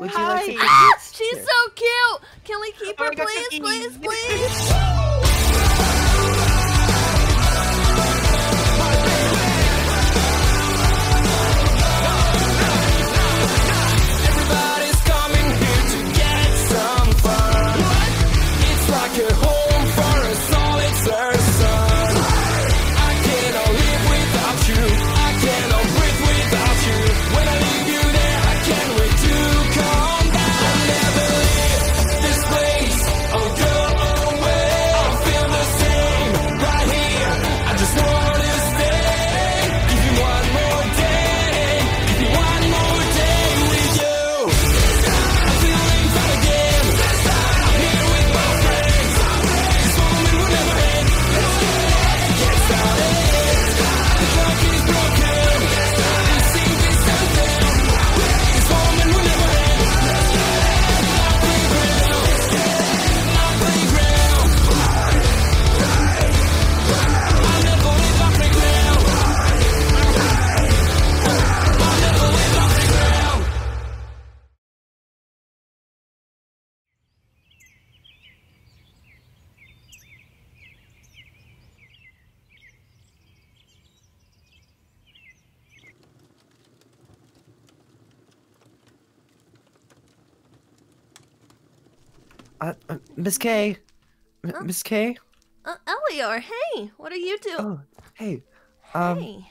Would you Hi. like to Ah, she's Here. so cute. Can we keep her, I please, please, please? Uh, uh, Miss K. M- Huh? Miss K. Uh, Elior, hey, what are you doing? Oh, hey. Um, hey.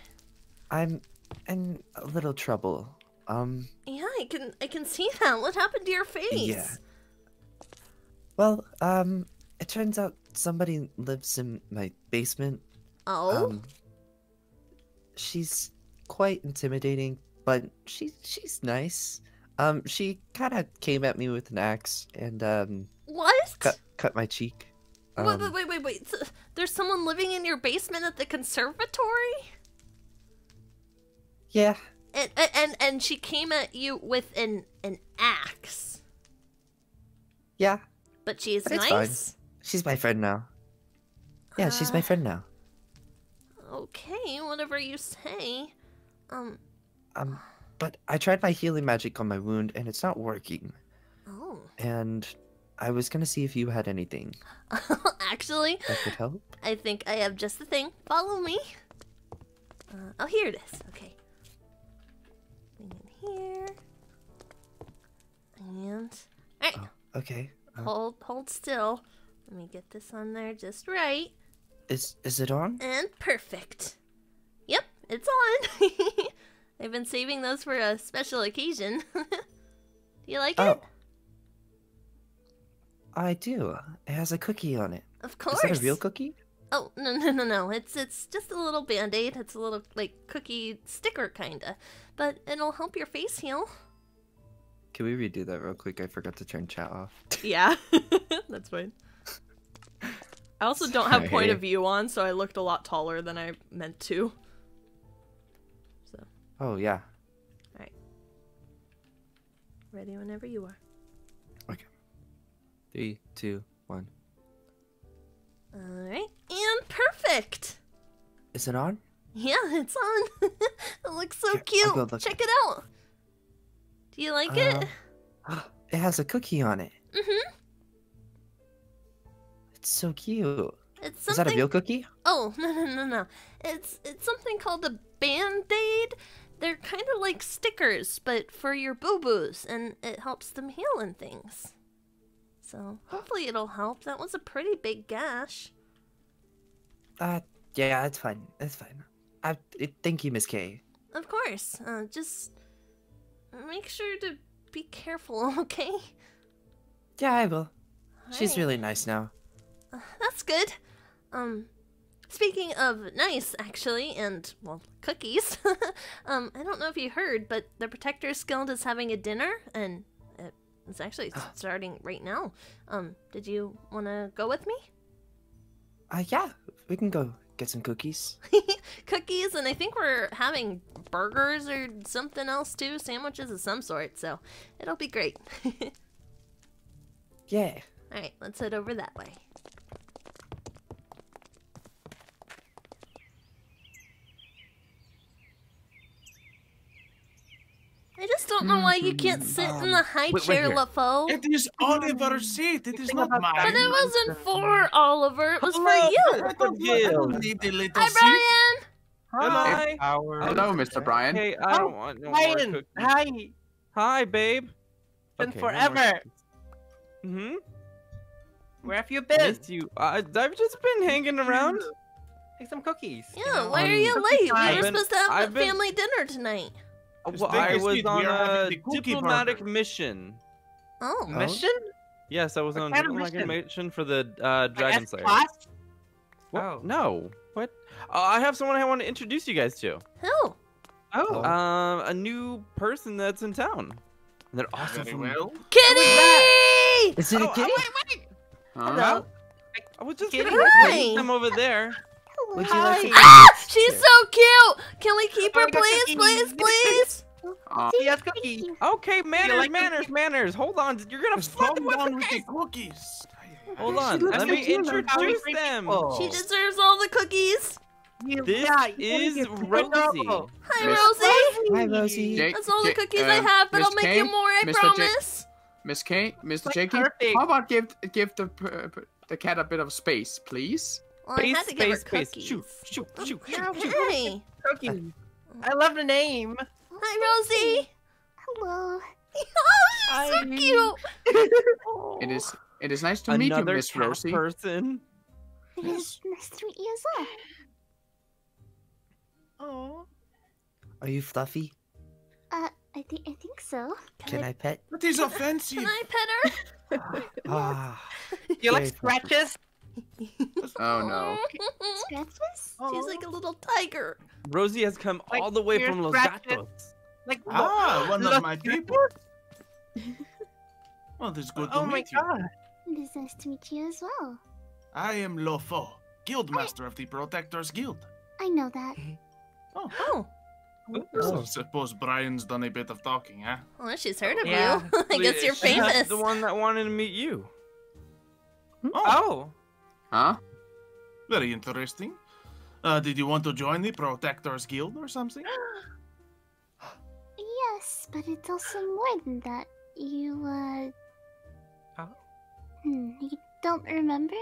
I'm in a little trouble. Um, Yeah, I can I can see that. What happened to your face? Yeah. well, um, it turns out somebody lives in my basement. Oh. Um, she's quite intimidating, but she's she's nice. Um, she kind of came at me with an axe and um what? cut cut my cheek. wait, Um, wait, wait, wait, wait. So, there's someone living in your basement at the conservatory? Yeah, And and and, she came at you with an an axe. yeah. But she's But it's fine. nice. She's my friend now. Yeah, she's my Uh, friend now. Okay, whatever you say. Um. Um, but I tried my healing magic on my wound and it's not working. Oh. And I was gonna see if you had anything Actually, that could help. I think I have just the thing. Follow me. Uh, oh, here it is. Okay. Bring it here. And alright, Oh, okay. Uh, hold hold still. Let me get this on there just right. is is it on? And perfect. Yep, it's on. I've been saving those for a special occasion. Do you like Oh. it? I do. It has a cookie on it. Of course. Is that a real cookie? Oh no no no no! It's it's just a little band aid. It's a little like cookie sticker kinda, but it'll help your face heal. Can we redo that real quick? I forgot to turn chat off. Yeah, that's fine. I also don't have point of view on, so I looked a lot taller than I meant to. So, Oh yeah. All right. Ready whenever you are. Three, two, one. All right, and perfect. Is it on? Yeah, it's on. it looks so Here, cute. Check it out. Do you like it? Uh, it has a cookie on it. Mhm. It's so cute. It's something... Is that a real cookie? Oh no no no no! It's it's something called a band aid. They're kind of like stickers, but for your boo boos, and it helps them heal and things. So hopefully it'll help. That was a pretty big gash. Uh, yeah, it's fine. It's fine. I, it, thank you, Miss K. Of course. Uh, just make sure to be careful, okay? Yeah, I will. She's Alright. really nice now. Uh, that's good. Um, speaking of nice, actually, and well, cookies. um, I don't know if you heard, but the Protectors Guild is having a dinner, and it's actually starting right now. Um, did you want to go with me? Uh, yeah, we can go get some cookies. Cookies, and I think we're having burgers or something else too, sandwiches of some sort. So it'll be great. Yeah. All right, let's head over that way. Don't know why you can't sit in the high wait, wait chair, here. LaFoe. It is Oliver's seat. It is not mine. But it wasn't for Oliver. It was for Hello, you. I don't, I don't need the little Hi, seat. Brian. Hi. Hello, Mr. Brian. Hey, I don't want no more hi. Hi, babe. Been Okay, no more forever. Mm-hmm. Where have you been? Missed you. I, I've just been hanging around. Take some cookies. you Yeah, know? why are Um, you late? We I've were supposed to have I've a been- family dinner tonight. Just Well, take I a was seat. on We are having a diplomatic burger. mission. Oh. Mission? Yes, I was What on a kind of diplomatic mission? mission for the uh, Dragon Slayer. S-Class? What? Oh. No. What? Uh, I have someone I want to introduce you guys to. Who? Oh. Um, a new person that's in town. And they're awesome. Very from. well. Kitty! Is it Oh, a uh, kitty? wait, wait. Huh? Hello. I was just Kitty? gonna Hi. meet them over there. Would you like to Ah, she's so cute. Can we keep her, I got please, please, please? Uh, Yes, cookies. Okay, manners, like manners, cookies? manners. Hold on, you're gonna Just flood calm them with down cookies. the cookies. Hold on, let me cute and how we introduce them. people. She deserves all the cookies. This yeah, is get super Rosie. Hi, Miss- Rosie. Hi, Rosie. Jake, That's all the Jake, cookies I um, have, but Miss I'll make Kay, you more, I Mr. Promise. Miss Kate, Mr. Like Jakey, how about give give the p- p- the cat a bit of space, please? Well, I had to give her space, cookies. Shoot, shoot, shoot, Yeah, shoot, shoot. Hey. Cookies. I love the name. Hi, Rosie. Hello. Oh, she's so Hi. cute. It is it is nice to meet you, Another Miss cat Rosie. person. It is nice to meet you as well. Oh. Are you fluffy? Uh, I think I think so. Can I pet? That is offensive. Can I pet her? Ah, You like Very scratches? Oh no. Scratches? She's like a little tiger. Rosie has come Like all the way from Los scratches. Gatos. Like Ah, one Look, of my people. Well, it is good to Oh my meet you. god. It is nice to meet you as well. I am Lofo, Guildmaster of the Protectors Guild. I know that. Oh, Oh, Oh. I suppose Brian's done a bit of talking, huh? well, she's heard of Yeah. you. I guess you're She's famous. The one that wanted to meet you. Oh. Huh? Very interesting. Uh, did you want to join the Protectors Guild or something? Yes, but it's also more than that. You, uh. Oh. Hmm, you don't remember?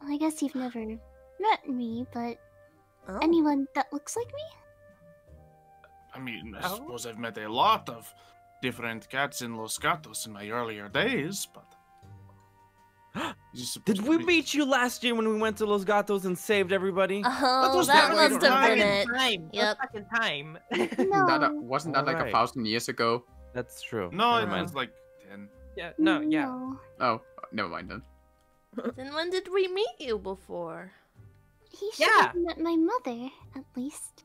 Well, I guess you've never met me, but Oh. anyone that looks like me? I mean, I Oh. suppose I've met a lot of different cats in Los Gatos in my earlier days, but. Is he supposed Did we be- meet you last year when we went to Los Gatos and saved everybody? Oh, was that back must in have been time. it. Time. Yep. Back in time. No. That, uh, wasn't that like a thousand years ago? That's true. No, Never it mind. was like 10. yeah. No. Yeah. No. Oh, never mind then. Then when did we meet you before? He should Yeah. have met my mother, at least.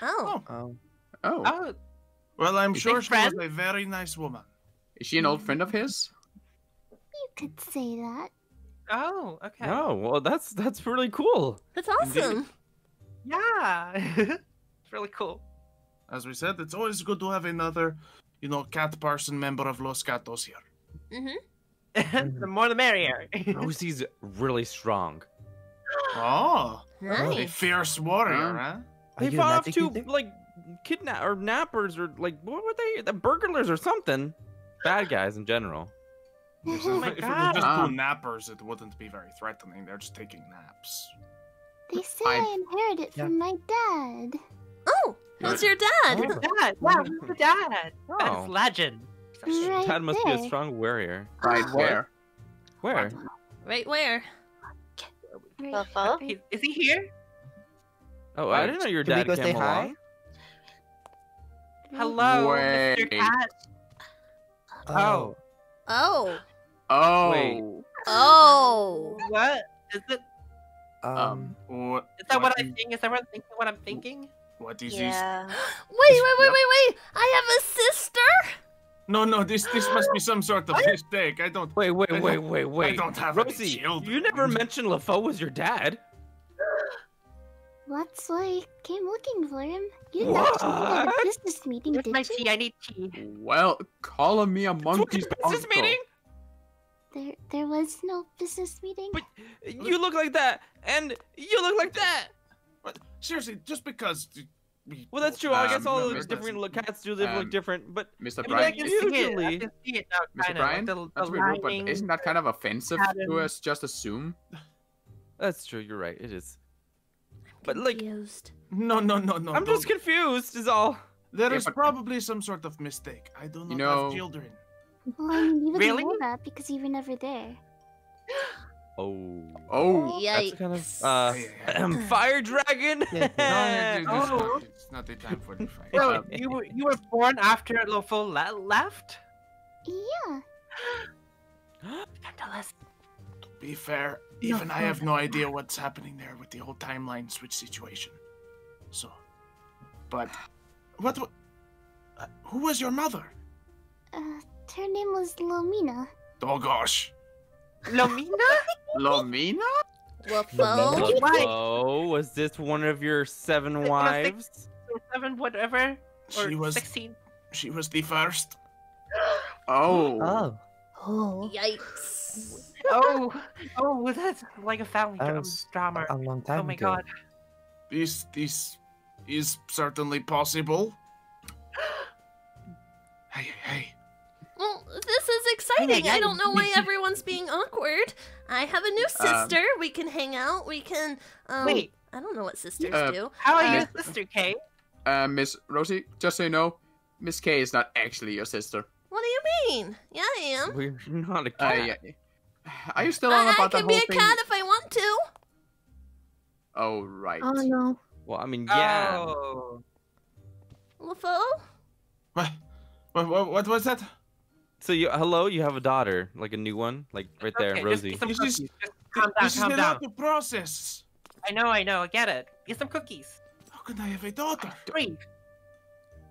Oh. oh, Oh, Oh. Well, I'm You sure think she was a very nice woman. is she an old friend of his? You could say that. Oh. Okay. Oh, well, that's that's really cool. That's awesome. Yeah. it's really cool. As we said, it's always good to have another, you know, cat person member of Los Gatos here. Mm-hmm. And the more the merrier. Rosie's really strong. Oh, nice. a fierce warrior, huh? are They fought off two like kidnap or nappers or like what were they? The burglars or something. Bad guys in general. If, Oh my if it was just two nappers, it wouldn't be very threatening. They're just taking naps. They say I- I inherited Yeah. from my dad. Oh, who's your dad? Oh. Your dad. Yeah. Who's your dad? That Oh. is legend. Right Dad must be a strong warrior. Right where? Where? Right where? Right, Oh. Is, is he here? Oh, I didn't know your Can dad came say hi? along. Hello, Wait. Mr. Cat. Oh, Oh. oh. Oh. Wait. Oh. What is it? um, What? Is that what what I'm thinking? Is everyone thinking what I'm thinking? What is Wait, wait, wait, wait, wait. I have a sister? No, no. This this must be some sort of mistake. I don't. Wait, wait, I wait, don't- wait, wait. don't have any Rosie, children. you never mentioned LaFoe was your dad. That's why I came looking for him. You didn't actually meet at a What? business meeting, Where's did my you? tea? I need tea. Well, calling me a monkey's business uncle. meeting? There, there was no business meeting. But you look like that, and you look like that. What? Seriously, just because Well, that's both true. I guess all members the different look cats do live Um, look different, but Mr. I mean, I Brian, can see it. I can see it now, Mr. Brian, of. not to be rude, but isn't that kind of offensive to us? Just assume. that's true. You're right. It is. But like, Confused. No, no, no, no. I'm just don't- confused. Is all. There Yeah, is but- probably some sort of mistake. I do not know- have children. Well, I mean, you wouldn't Really? know that because you were never there. Oh. Oh, That's Yikes. kind of uh, fire dragon. Yeah. No, it's, Oh. not, it's not the time for the fire. So Uh, you were you were born after Lofo le- left. Yeah. Scandalous. To be fair, even I have no idea what's happening there with the whole timeline switch situation. So, but what? wa- Uh, who was your mother? Uh, her name was Lomina. Oh gosh. Lomina? Lomina? Whoa. Why? Oh, was this one of your seven It wives? Or seven, whatever. Or She was. sixteen. She was the first. Oh. Oh. Oh. Yikes. Oh, oh, that's like a family That was drama. A long time ago. Oh my ago. god. This this is certainly possible. hey, hey. Well, this is exciting. I don't know why everyone's being awkward. I have a new sister. we can hang out. We can. Um, Wait. I don't know what sisters Uh, do. How are Uh, you, Sister Kay? Uh, Miss Rosie, just so you know, Miss K is not actually your sister. What do you mean? Yeah, I am. We're not a Uh, cat. yeah. Are you still on I, I about that can be a thing? cat if I want to. Oh right. Oh no. Well, I mean, yeah. Oh. LeFou? What? What, what, what was that? So you, hello, you have a daughter, like a new one, like right there, Okay, just Rosie. get some This cookies. is- Just calm down, this calm a down. lot of process. I know, I know, I get it. Get some cookies. How can I have a daughter? Breathe.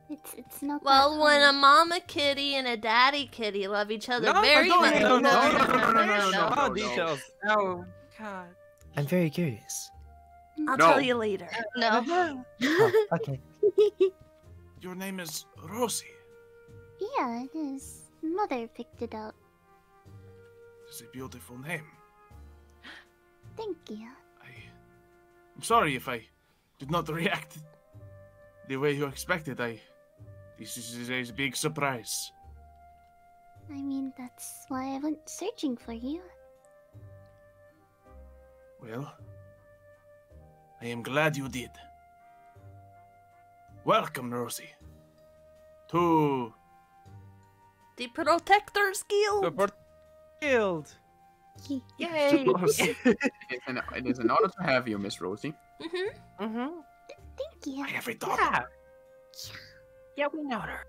It's it's not. Well, that when a mama kitty and a daddy kitty love each other No, very much. no, no, no, no, no, no, no, no, no, no, no. details. Oh, God. I'm very curious. I'll No. tell you later. No. Oh, okay. Your name is Rosie. yeah, it is. Mother picked it out. It's a beautiful name. Thank you. I, I'm sorry if I did not react the way you expected. I, this is a big surprise. I mean, that's why I went searching for you. Well, I am glad you did. Welcome, Rosie, to The Protectors Guild. Support Guild. Yay! It's an, it is an honor to have you, Miss Rosie. Mm-hmm. mm-hmm. Thank you. I have a daughter. Yeah. Yeah, we know her.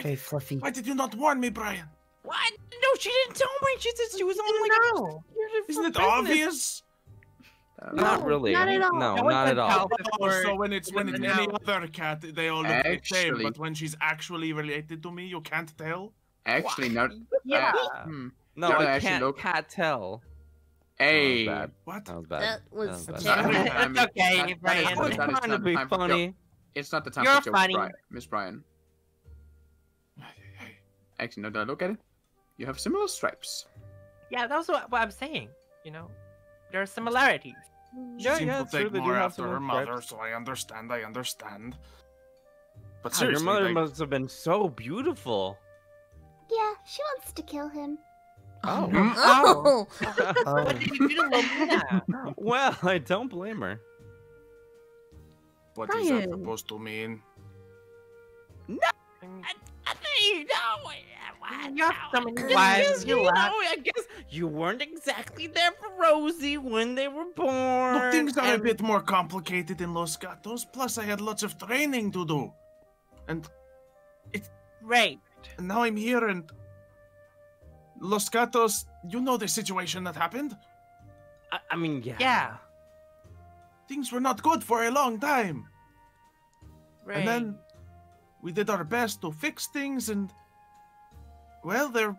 Very fluffy. Why did you not warn me, Brian? What? No, she didn't tell me. She said she was on like. No. Isn't it obvious? Uh, Not really. not at all. No, I went not at all. Oh, so when it's when it's any other cat, they all look the same. But when she's actually related to me, you can't tell. Actually, not. Yeah. Uh, hmm. No, No, I actually, can't look- cat tell. Hey. That. What? That was bad. That was That was bad. terrible. I mean, That's okay, that- that is Brian. I not- was that is trying not to the be time for funny. joke. It's not the time You're for jokes, funny. Bri- Miss Brian. Actually, now that I look at it, you have similar stripes. Yeah, that's what, what I'm saying. You know, there are similarities. She Yeah, seemed yeah, to it's true, take they do more have after some her stripes. mother, so I understand. I understand. But God, your mother like, must have been so beautiful. Yeah, she wants to kill him. Oh. Mm, oh. Oh, What did you do to Lomina? well, I don't blame her. what is that Brian. supposed to mean? No! You have so many It's wives. just, You you know, laugh. I guess you weren't exactly there for Rosie when they were born. Look, things are a bit more complicated in Los Gatos. Plus, I had lots of training to do, and it's Right. And now I'm here and Los Gatos. You know the situation that happened. I, I mean, yeah. Yeah. Things were not good for a long time, Right. and then we did our best to fix things, and well, they're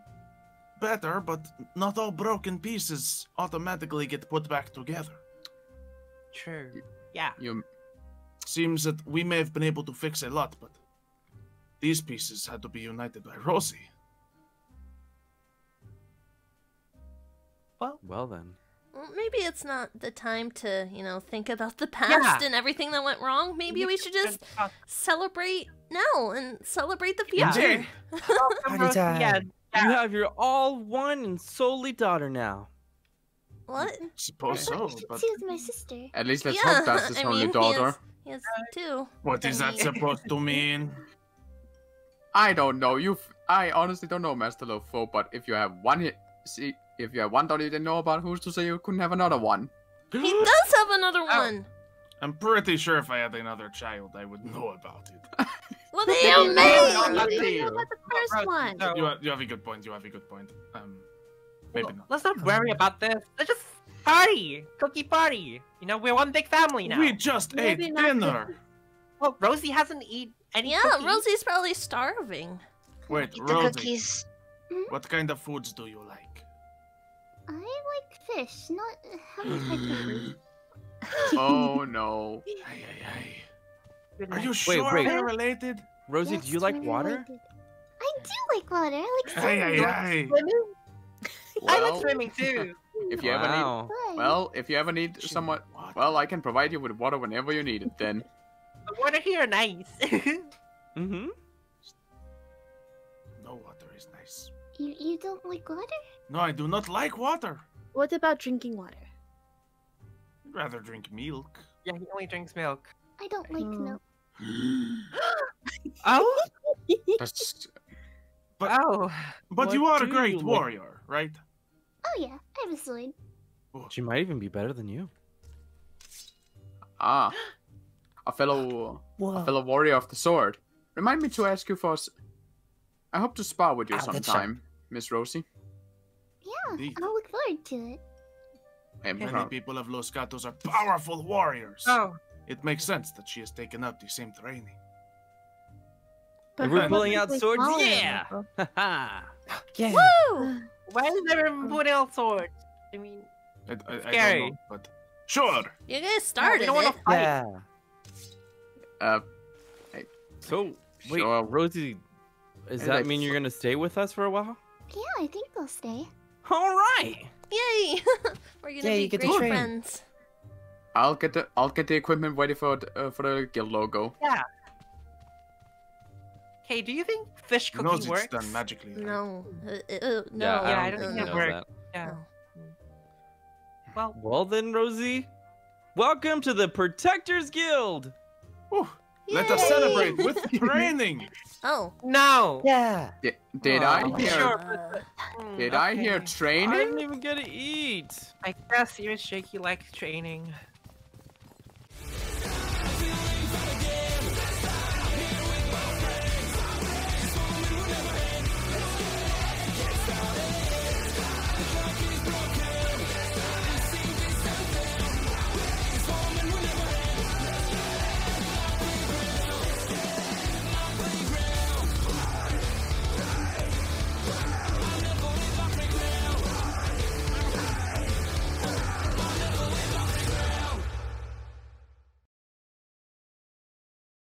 better, but not all broken pieces automatically get put back together. True. Yeah. You Seems that we may have been able to fix a lot, but these pieces had to be united by Rosie. Well well then. Maybe it's not the time to, you know, think about the past and everything that went wrong. Maybe we should just celebrate now and celebrate the future. Indeed. welcome, Party Rosie, time. Yeah, You have your all one and solely daughter now. What? Suppose I so, thought but she was my sister. At least let's yeah, hope that's his I only mean, daughter. He has, he has two. what is that supposed to mean? I don't know. You, I honestly don't know, Master Lofo. But if you have one hit, see, if you have one daughter you didn't know about, who's to say you couldn't have another one? He does have another one. I'm pretty sure if I had another child, I would know about it. What do No, you no, no, mean? not You you. know about the Rosie, first one. no. You have, you have a good point. You have a good point. Um, maybe not. Let's not worry about this. Let's just party, cookie party. You know, we're one big family now. We just Maybe ate not dinner. Well, Rosie hasn't eaten any Yeah, cookies. Rosie's probably starving. Wait, Eat the Rosie, cookies. Hmm? what kind of foods do you like? I like fish, not how many types of food. Oh no. Ay, ay, ay. Are you sure wait. we're related? Rosie, Yes, do you like water? related. I do like water. I like Ay, ay, swimming. ay. Swimming? I like swimming too. if you ever need, Wow. Well, if you ever need She- someone, well, I can provide you with water whenever you need it. Then. The water here nice. Mm-hmm. No water is nice. you you don't like water? No, I do not like water. What about drinking water? I'd rather drink milk. yeah, he only drinks milk. I don't like Oh. milk. Oh, That's, But- oh. But What you are a great you like? warrior, right? Oh yeah, I have a sword. She might even be better than you. ah, a fellow, a fellow warrior of the sword. Remind me to ask you for. I hope to spar with you that's sometime, Miss Rosie. Yeah, Indeed. I'll look forward to it. Hey, Many pro- people of Los Gatos are powerful warriors. Oh, It makes sense that she has taken up the same training. If we're pulling out swords, yeah. though. Haha. Yeah. Woo! why is everyone putting out swords? I mean, I, I, I don't know, but sure. You guys started don't wanna eh? fight. Yeah. Uh, So, wait, Sure. Rosie, does Hey, that like, mean you're gonna stay with us for a while? Yeah, I think I'll stay. All right. Yay! We're gonna Yeah, be you get great friends. I'll get the I'll get the equipment ready for the, uh, for the guild logo. Yeah. Hey, do you think fish Who knows cooking it's works? done magically. right? No, uh, uh, no. Yeah, I no, don't think no, that works. Yeah. Well, Well then, Rosie, welcome to the Protectors Guild. Whew. Let us celebrate with training. Oh. no. Yeah. Di- did Oh, I hear? sure. Uh, Did I hear training? I didn't even get to eat. I guess you and Shaky like training.